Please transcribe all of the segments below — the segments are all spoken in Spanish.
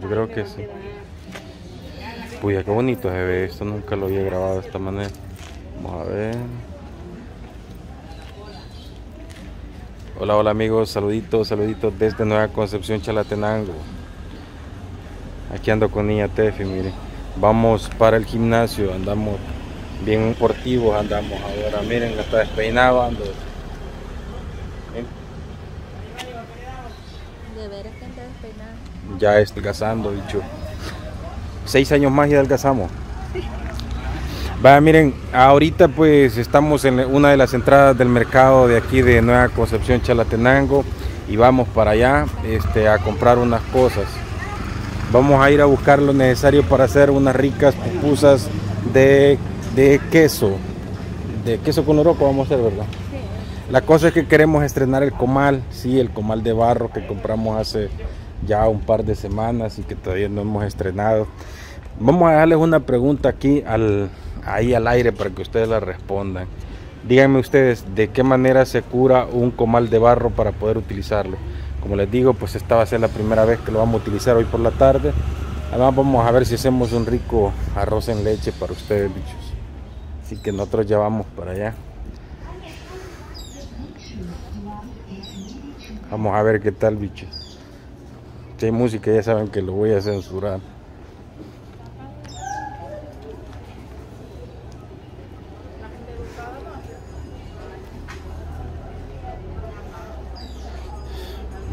Yo creo que sí. Puya, qué bonito se ve. Esto nunca lo había grabado de esta manera. Vamos a ver. Hola, hola amigos, saluditos, saluditos desde Nueva Concepción, Chalatenango. Aquí ando con niña Tefi, miren. Vamos para el gimnasio, andamos bien deportivos, andamos ahora. Miren, está despeinado, ando. De veras que anda despeinado. Ya estoy adelgazando, bicho. Seis años más y adelgazamos. Vaya, miren, ahorita pues estamos en una de las entradas del mercado de aquí de Nueva Concepción Chalatenango y vamos para allá este, a comprar unas cosas. Vamos a ir a buscar lo necesario para hacer unas ricas pupusas de, de queso. De queso con oroco vamos a hacer, ¿verdad? La cosa es que queremos estrenar el comal, sí, el comal de barro que compramos hace ya un par de semanas y que todavía no hemos estrenado. Vamos a darles una pregunta aquí al, ahí al aire para que ustedes la respondan. Díganme ustedes de qué manera se cura un comal de barro para poder utilizarlo. Como les digo, pues esta va a ser la primera vez que lo vamos a utilizar hoy por la tarde. Además vamos a ver si hacemos un rico arroz en leche para ustedes, bichos. Así que nosotros ya vamos para allá. Vamos a ver qué tal, bichos. Si hay música ya saben que lo voy a censurar.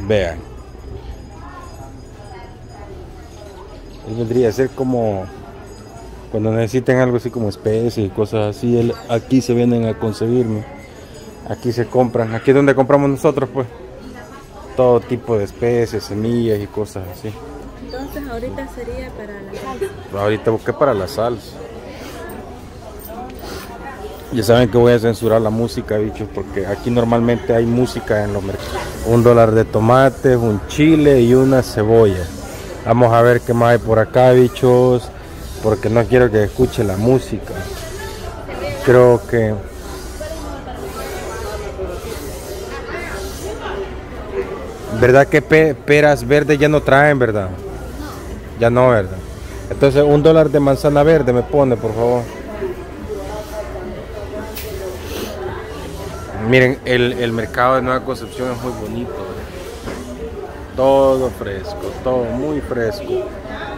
Vean. Él vendría a ser como cuando necesiten algo así como especies y cosas así. Él, aquí se vienen a conseguirme. Aquí se compran. Aquí es donde compramos nosotros, pues. Todo tipo de especies, semillas y cosas así. Entonces ahorita sería para la salsa. Ahorita busqué para la salsa. Ya saben que voy a censurar la música, bichos, porque aquí normalmente hay música en los mercados. Un dólar de tomates, un chile y una cebolla. Vamos a ver qué más hay por acá, bichos, porque no quiero que escuche la música. Creo que... ¿Verdad que pe- peras verdes ya no traen, verdad? Ya no, ¿verdad? Entonces un dólar de manzana verde me pone, por favor. Miren, el, el mercado de Nueva Concepción es muy bonito. Todo fresco, todo muy fresco.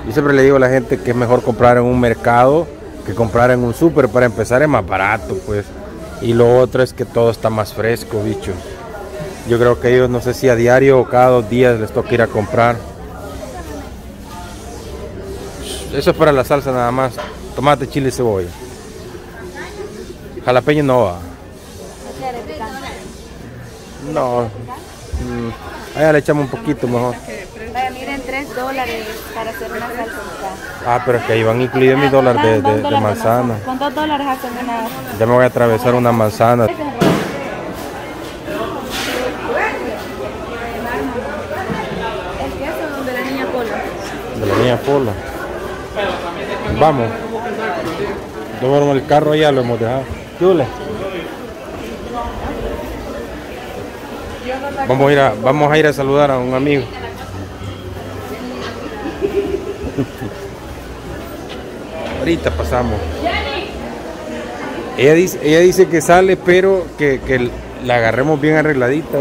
Y siempre le digo a la gente que es mejor comprar en un mercado que comprar en un súper. Para empezar es más barato, pues. Y lo otro es que todo está más fresco, bicho. Yo creo que ellos no sé si a diario o cada dos días les toca ir a comprar. Eso es para la salsa nada más. Tomate, chile y cebolla. Jalapeño no va. No. Mm, Allá le echamos un poquito mejor. Vaya, miren, 3 dólares para hacer una salsa. Ah, pero es que ahí van incluidos mis dólares de, de- de manzana. Con 2 dólares hacen una... Ya me voy a atravesar una manzana. Ese es el El queso de la niña Vamos. Tomamos el carro allá, lo hemos dejado. Vamos a ir a, vamos a ir a saludar a un amigo. Ahorita pasamos. Ella dice, ella dice que sale, pero que, que la agarremos bien arregladita.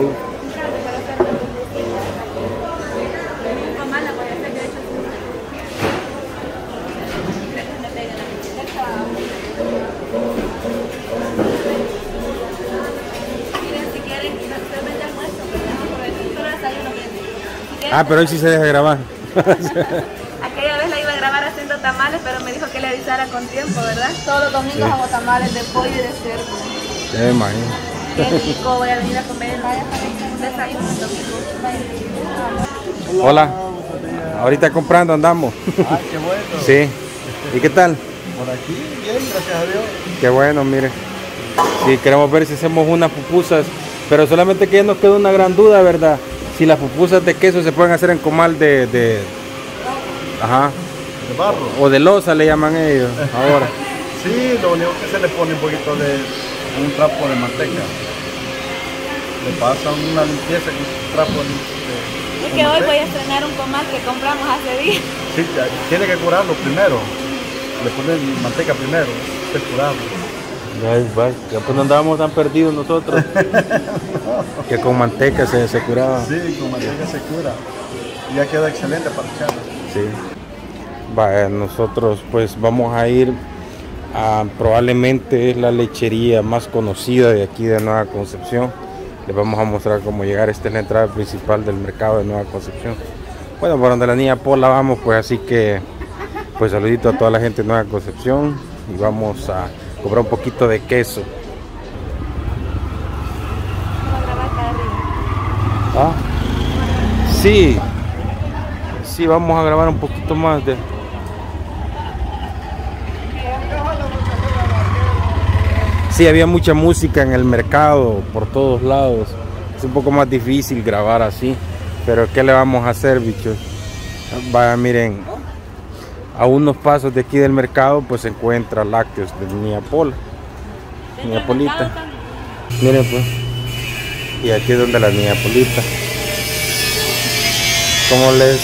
Ah, pero hoy sí se deja grabar. Aquella vez la iba a grabar haciendo tamales, pero me dijo que le avisara con tiempo, ¿verdad? Todos los domingos hago tamales de pollo y de cerdo. Ya me imagino. Qué rico, voy a venir a comer desayuno el domingo. Hola. Ahorita comprando andamos. Ah, qué bueno. Sí. ¿Y qué tal? Por aquí, bien, gracias a Dios. Qué bueno, mire. Sí, queremos ver si hacemos unas pupusas, pero solamente que ya nos queda una gran duda, ¿verdad? Si las pupusas de queso se pueden hacer en comal de, de ajá, De barro. o de losa le llaman ellos ahora. Sí, lo único que se le pone un poquito de un trapo de manteca. Le pasa una limpieza con un trapo de, que como hoy voy a estrenar un comal que compramos hace días. Sí, tiene que curarlo primero. Le ponen manteca primero, es curarlo. Ay, Ya pues no andábamos tan perdidos nosotros. que con manteca se, se curaba. Sí, con manteca se cura. Y ya queda excelente para echarlo. Sí. Vaya, nosotros pues vamos a ir a probablemente es la lechería más conocida de aquí de Nueva Concepción. Les vamos a mostrar cómo llegar. Esta es la entrada principal del mercado de Nueva Concepción. Bueno, por donde la niña Pola vamos, pues así que pues saludito a toda la gente de Nueva Concepción y vamos a comprar un poquito de queso. Ah, sí, sí, vamos a grabar un poquito más de. Sí, había mucha música en el mercado por todos lados. Es un poco más difícil grabar así, pero ¿qué le vamos a hacer, bichos? Vaya, miren, a unos pasos de aquí del mercado, pues se encuentra lácteos de Niña Pola. Niña Polita. Miren, pues. Y aquí es donde la niña Polita. Como les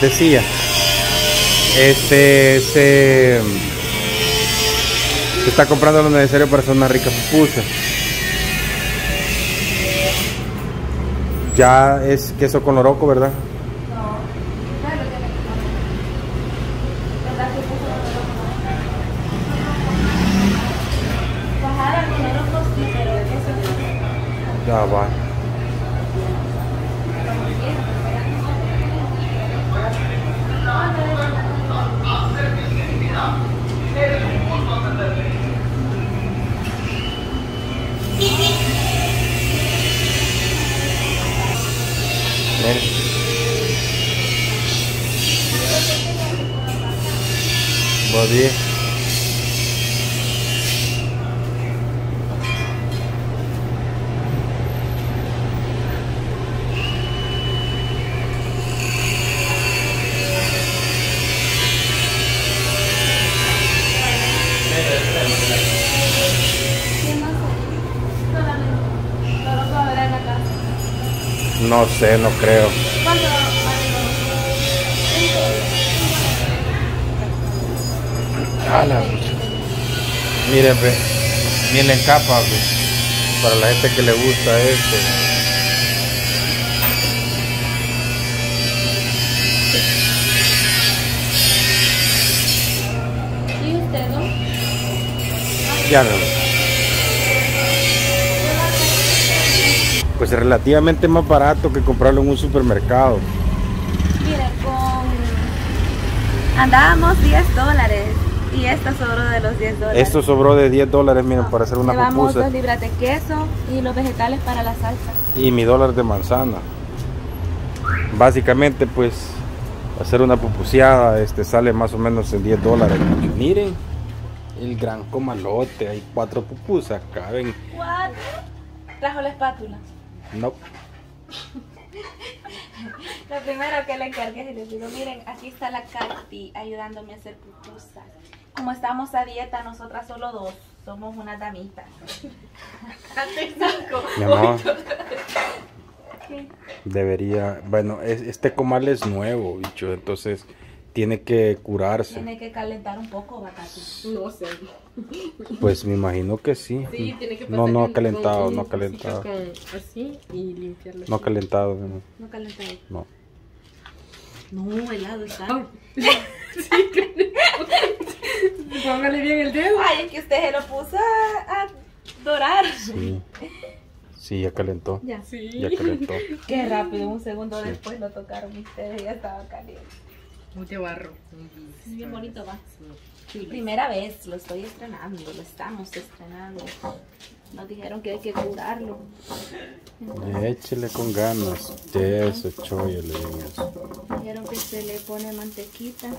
decía, este se, se está comprando lo necesario para hacer una rica pupusa. Ya es queso con loroco, ¿verdad? Bajada con oroco sí, pero de queso no. Ya va. Ven. No sé, no creo. ¿Cuánto vale Ala, pucha. Miren, ve. Vienen capas, ve. Para la gente que le gusta esto. ¿Y usted, no? Ya no. Pues es relativamente más barato que comprarlo en un supermercado. Miren, con... Andábamos 10 dólares y esto sobró de los 10 dólares. Esto sobró de 10 dólares, miren, para hacer una Llevamos pupusa. dos libras de queso y los vegetales para la salsa. Y mi dólar de manzana. Básicamente, pues, hacer una pupuseada este, sale más o menos en 10 dólares. Miren, el gran comalote. Hay cuatro pupusas, caben. ¿Cuatro? Trajo la espátula. No. Lo primero que le encargué y les digo, miren, aquí está la Katy ayudándome a hacer pupusas. Como estamos a dieta, nosotras solo dos, somos una damita. Mi debería. Bueno, es- este comal es nuevo, bicho. Entonces, tiene que curarse. Tiene que calentar un poco, Batati. No sé. Pues me imagino que sí. Sí, tiene que No, no ha calentado, no ha calentado. así y limpiarlo. No ha calentado, mi amor. No calentado. No. No, helado está. Ah. Póngale bien el dedo. Ay, es que usted se lo puso a, a dorar. Sí. Sí, ya calentó. Ya. Sí. Ya calentó. Qué rápido, un segundo después lo tocaron ustedes y ya estaba caliente. Mucho barro. Es bien bonito, va. Sí. Primera vez lo estoy estrenando, lo estamos estrenando. Nos dijeron que hay que curarlo. Échele con ganas. Eso, choyele bien eso. Dijeron que se le pone mantequita.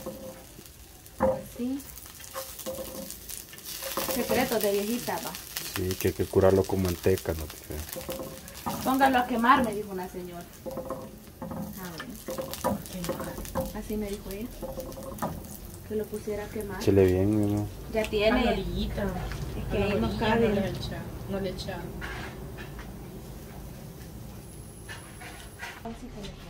Así. Secretos de viejita, va. Sí, que hay que curarlo con manteca, no te Póngalo a quemar, me dijo una señora. A. Así me dijo ella. Que lo pusiera a quemar. Échele bien, mi amor. Ya tiene. Amarillita. Es que ahí no No cabe. le echa. No le echa. Así que le.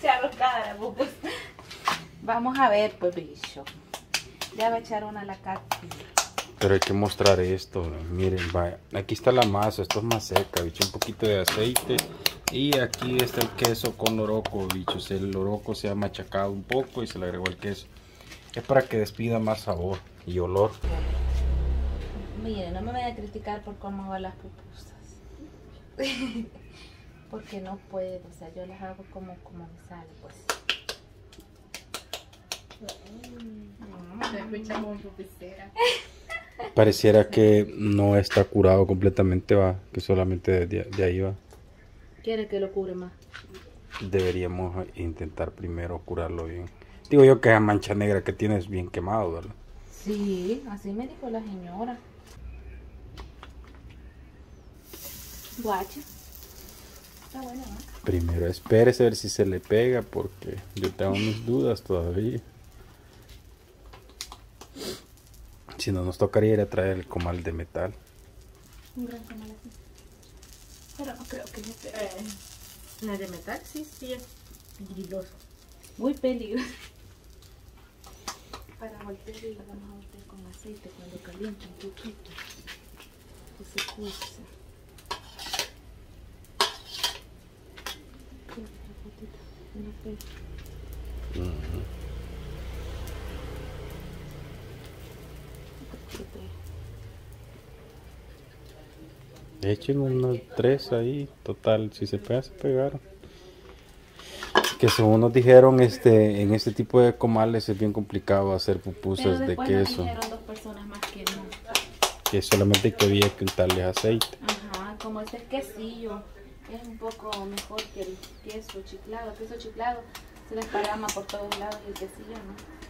Se arrojada la. Vamos a ver, pues, bicho. Ya va a echar una a la Katy. Pero hay que mostrar esto, miren, vaya. Aquí está la masa, esto es más seca, bicho, un poquito de aceite. Y aquí está el queso con loroco, bichos. El loroco se ha machacado un poco y se le agregó el queso. Es para que despida más sabor y olor. Mire, no me voy a criticar por cómo hago las pupusas. Porque no puedo, o sea, yo las hago como, como me sale, pues. Se escucha como pupusera. Pareciera que no está curado completamente, va, que solamente de, de ahí va. ¿Quiere que lo cubre más? Deberíamos intentar primero curarlo bien. Digo yo que esa mancha negra que tienes bien quemado, ¿verdad? Sí, así me dijo la señora. Guacha. Está buena, ¿no? Primero espérese a ver si se le pega porque yo tengo mis dudas todavía. Si no, nos tocaría ir a traer el comal de metal. Un gran comal así. Pero no creo que pegue. Eh, la de metal sí, sí es peligroso. Muy peligroso. Para voltear y la vamos a voltear con aceite cuando caliente un poquito. Que se cuece. Qué otra fotita, una Echen unos tres ahí, total, si se pega, se pegaron. Que según nos dijeron, este, en este tipo de comales es bien complicado hacer Pero pupusas de nos queso. dijeron dos personas más que no. Que solamente que había que untarle aceite. Ajá, como este quesillo es un poco mejor que el queso chiclado. El queso chiclado se desparrama por todos lados y el quesillo no.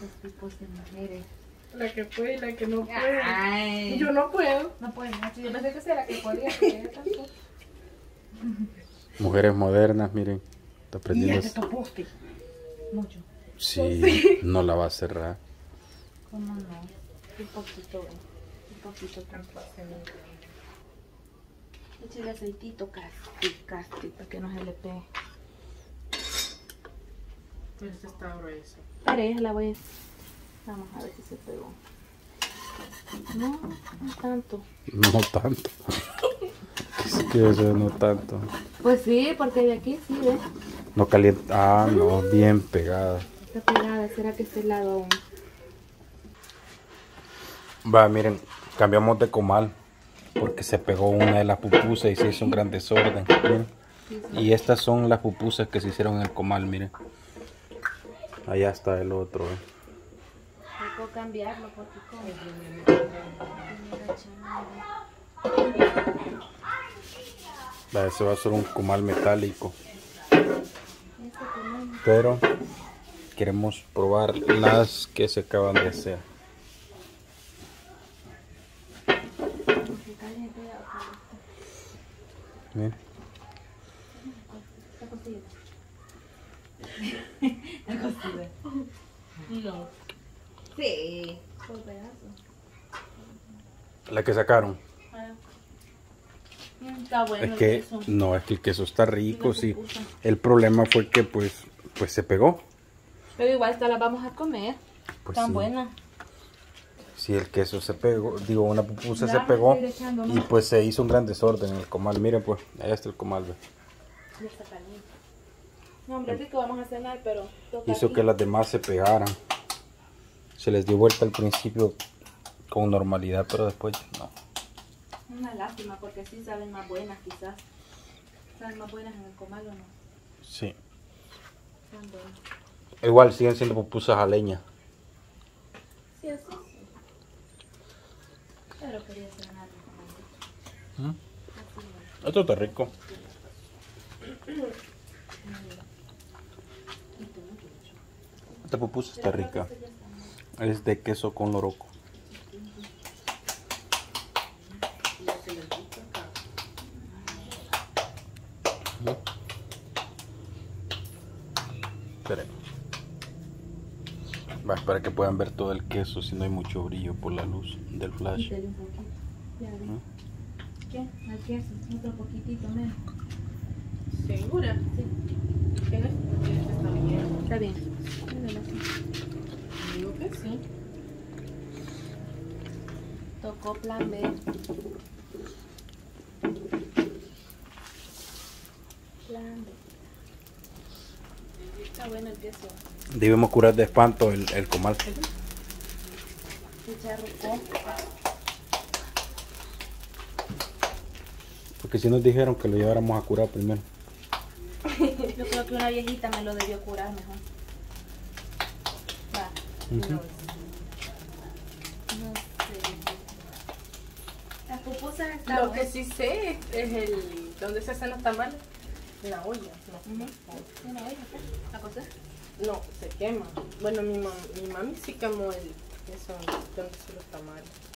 Dos tipos de mujeres. La que puede y la que no puede. Ay. Yo no puedo. No puede mucho. Yo pensé que era la que podía, pero. Mujeres modernas, miren. Está aprendiendo. toposte. Mucho. Sí, no la va a cerrar. ¿Cómo no? Un poquito, un poquito tanto. Échale aceitito casti, casti, para que no se le pegue. Este está grueso. La voy a... Vamos a ver si se pegó. No, no tanto. No tanto. Es que eso no tanto. Pues sí, porque de aquí sí, ¿ves? No calienta. Ah, no, bien pegada. Está pegada. ¿Será que este lado aún? Va, miren, cambiamos de comal porque se pegó una de las pupusas y se hizo un gran desorden. miren. Y estas son las pupusas que se hicieron en el comal, miren. Allá está el otro. eh. Puedo cambiarlo porque como... Ese va a ser un comal metálico. Pero queremos probar las que se acaban de hacer. Miren. Sí. Por pedazo. La que sacaron. Mm, Está bueno Es que queso. no, es que el queso está rico, sí. pupusa. El problema fue que pues pues se pegó. Pero igual esta la vamos a comer. Pues Tan sí. buena. Sí, el queso se pegó, digo, una pupusa se pegó y pues se hizo un gran desorden en el comal. Miren pues, ahí está el comal. ve. No, hombre, rico, vamos a cenar, pero Hizo aquí. que las demás se pegaran. Se les dio vuelta al principio con normalidad, pero después no. Una lástima, porque sí saben más buenas, quizás. Saben más buenas en el comal o no. Sí. Saben buenas. Igual siguen siendo pupusas a leña. Sí, eso sí. Pero quería cenar con bueno. Esto está rico. Esta pupusa está rica. Es de queso con loroco. Esperen. Va, para que puedan ver todo el queso si no hay mucho brillo por la luz del flash. Ves. ¿Qué? Al queso. Otro poquitito menos. ¿Segura? Sí. Está bien. Digo que sí. Tocó plan B. Plan B. Está bueno el queso. Debemos curar de espanto el, el comal. Porque si nos dijeron que lo lleváramos a curar primero. Yo creo que una viejita me lo debió curar mejor. Va. No sé. Las pupusas están Lo que sí sé es, es el dónde se hacen los tamales. En la olla. No, Una olla, acá, a cocer. no se quema. Bueno, mi, mam- mi mami sí quemó el eso donde se los tamales.